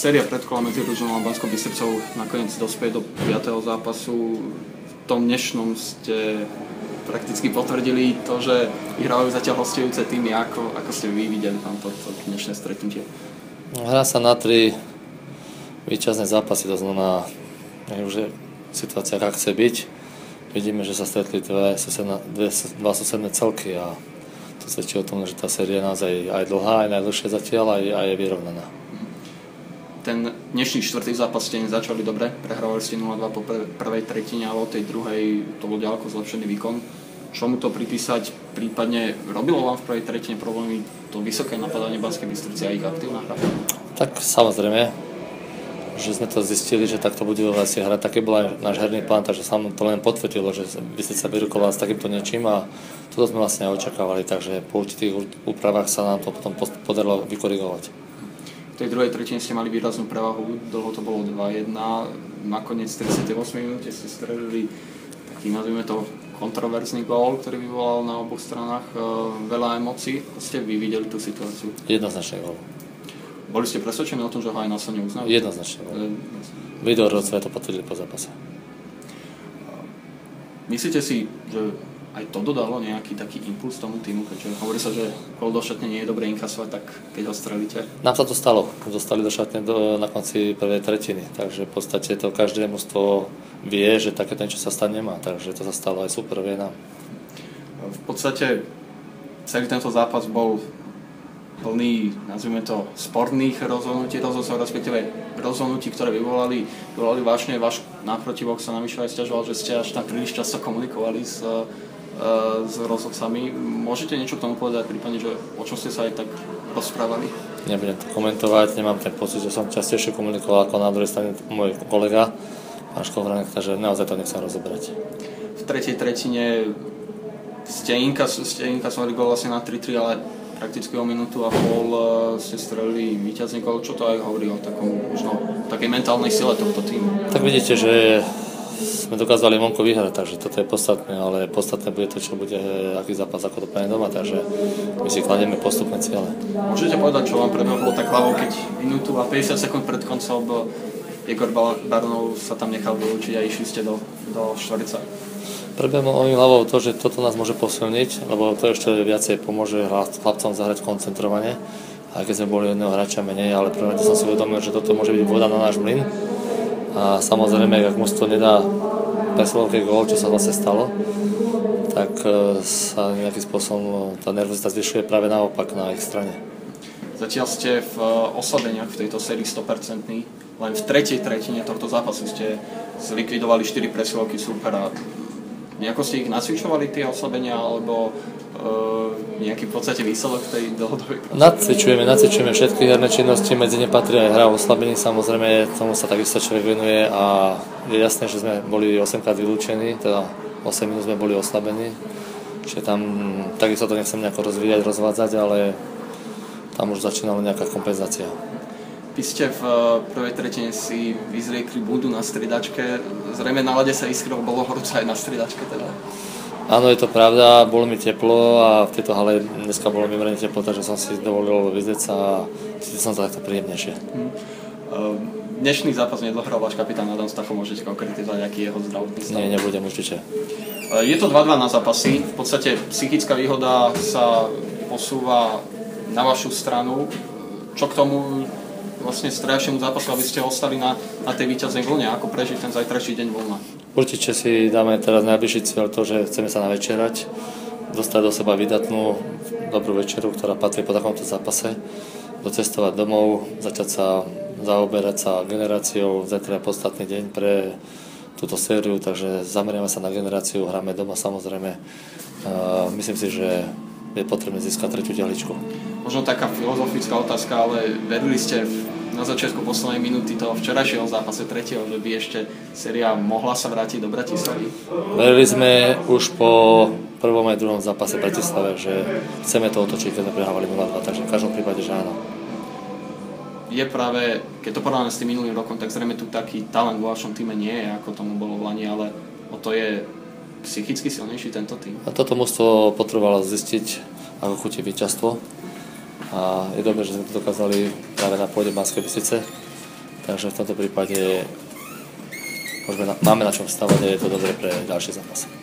séria pred kola medzi Ružom a Banskou Bystricou nakoniec dospie do 5. zápasu. V tom dnešnom ste prakticky potvrdili to, že vyhrávajú zatiaľ hostujúce týmy. Ako, ako ste vy videli tam to, to dnešné stretnutie? Hrá sa na tri výčasné zápasy, to znamená, už je situácia, ak chce byť. Vidíme, že sa stretli dve, susedna, dve, dva susedné celky a to svedčí o tom, že tá séria je naozaj aj dlhá, aj najdlhšia zatiaľ, aj, aj je vyrovnaná. Ten dnešný štvrtý zápas ste začali dobre, prehrávali ste 0-2 po prvej tretine, ale od tej druhej to bol ďaleko zlepšený výkon. Čomu to pripísať? Prípadne robilo vám v prvej tretine problémy to vysoké napadanie Banskej Bystrici a ich aktívna hra? Tak samozrejme, že sme to zistili, že takto bude vlastne hrať. Taký bol aj náš herný plán, takže sa to len potvrdilo, že Bystrica vyrukovala s takýmto niečím a toto sme vlastne očakávali, takže po určitých úpravách sa nám to potom podarilo vykorigovať tej druhej tretine ste mali výraznú prevahu, dlho to bolo 2-1, nakoniec v 38 minúte ste strelili taký, nazvime to, kontroverzný gól, ktorý vyvolal na oboch stranách e, veľa emócií. Ste vy videli tú situáciu? Jednoznačne gól. Boli ste presvedčení o tom, že ho aj na sa neuznali? Jednoznačne gól. Video rozvoja to potvrdili po zápase. Myslíte si, že aj to dodalo nejaký taký impuls tomu týmu, keďže hovorí sa, že gol do šatne nie je dobre inkasovať, tak keď ho strelíte? Nám sa to stalo. Dostali do šatne do, na konci prvej tretiny, takže v podstate to každé mužstvo vie, že takéto niečo sa stať nemá, takže to sa stalo aj super, vie nám. V podstate celý tento zápas bol plný, nazvime to, sporných rozhodnutí, rozhodnutí, respektíve rozhodnutí, ktoré vyvolali, vyvolali vášne. Váš náprotivok sa nám aj stiažoval, že ste až tam príliš často komunikovali s s rozhodcami. Môžete niečo k tomu povedať, prípadne, že o čom ste sa aj tak rozprávali? Nebudem to komentovať, nemám ten pocit, že som častejšie komunikoval ako na druhej strane môj kolega, pán Škovranek, takže naozaj to nechcem rozoberať. V tretej tretine ste inkasovali gol vlastne na 3-3, ale prakticky o minútu a pol eh, ste strelili víťazný gol. Čo to aj hovorí o takom, možno, takej mentálnej sile tohto týmu? Tak vidíte, že sme dokázali vonku vyhrať, takže toto je podstatné, ale podstatné bude to, čo bude, aký zápas, ako dopadne doma, takže my si kladieme postupné ciele. Môžete povedať, čo vám prebehlo tak hlavou, keď minútu a 50 sekúnd pred koncom Igor Baronov sa tam nechal vylúčiť a išli ste do, do Štvorica? Prebehlo mojim hlavou to, že toto nás môže posilniť, lebo to ešte viacej pomôže chlapcom zahrať koncentrovane aj keď sme boli jedného hráča menej, ale prvé som si uvedomil, že toto môže byť voda na náš mlyn a samozrejme, ak mužstvo nedá presilovke gól, čo sa vlastne stalo, tak e, sa nejakým spôsobom tá nervozita zvyšuje práve naopak na ich strane. Zatiaľ ste v e, oslabeniach v tejto sérii 100%. Len v tretej tretine tohto zápasu ste zlikvidovali 4 presilovky supera. Nejako ste ich nacvičovali, tie oslabenia, alebo uh, nejaký v podstate výsledok tej dlhodobej práce? Nacvičujeme, nacvičujeme všetky herné činnosti, medzi ne patrí aj hra o oslabení, samozrejme tomu sa takisto človek venuje a je jasné, že sme boli 8 krát vylúčení, teda 8 minút sme boli oslabení, čiže tam takisto to nechcem nejako rozvíjať, rozvádzať, ale tam už začínala nejaká kompenzácia. Vy ste v eh, prvej tretine si vyzriekli budu na stridačke. Zrejme na lade sa iskro, bolo horúce aj na stridačke teda. Áno, je to pravda, bolo mi teplo a v tejto hale dneska bolo mimoriadne teplo, takže som si dovolil vyzrieť sa a cítil som sa takto príjemnejšie. Hmm. Dnešný zápas nedohral váš kapitán Adam Stachov, môžete konkretizovať, aký je jeho zdravotný stav? Nie, nebudem určite. Eh, je to 2-2 na zápasy, v podstate psychická výhoda sa posúva na vašu stranu. Čo k tomu vlastne strajšiemu zápasu, aby ste ostali na, na tej víťaznej vlne, ako prežiť ten zajtrajší deň voľna? Určite si dáme teraz najbližší cieľ to, že chceme sa navečerať, dostať do seba vydatnú dobrú večeru, ktorá patrí po takomto zápase, docestovať domov, začať sa zaoberať sa generáciou, zajtra je podstatný deň pre túto sériu, takže zameriame sa na generáciu, hráme doma samozrejme. myslím si, že je potrebné získať tretiu tehličku. Možno taká filozofická otázka, ale verili ste na začiatku poslednej minúty toho včerajšieho zápase tretieho, že by ešte séria mohla sa vrátiť do Bratislavy? Verili sme už po prvom aj druhom zápase v Bratislave, že chceme to otočiť, keď sme prehrávali 0-2, takže v každom prípade, že áno. Je práve, keď to porovnáme s tým minulým rokom, tak zrejme tu taký talent vo vašom týme nie je, ako tomu bolo v Lani, ale o to je psychicky silnejší tento tým. A toto mužstvo potrebovalo zistiť, ako chutí víťazstvo. A je dobré, že sme to dokázali práve na pôde Banskej Bystrice. Takže v tomto prípade môžeme máme na čom stavať a je to dobré pre ďalšie zápasy.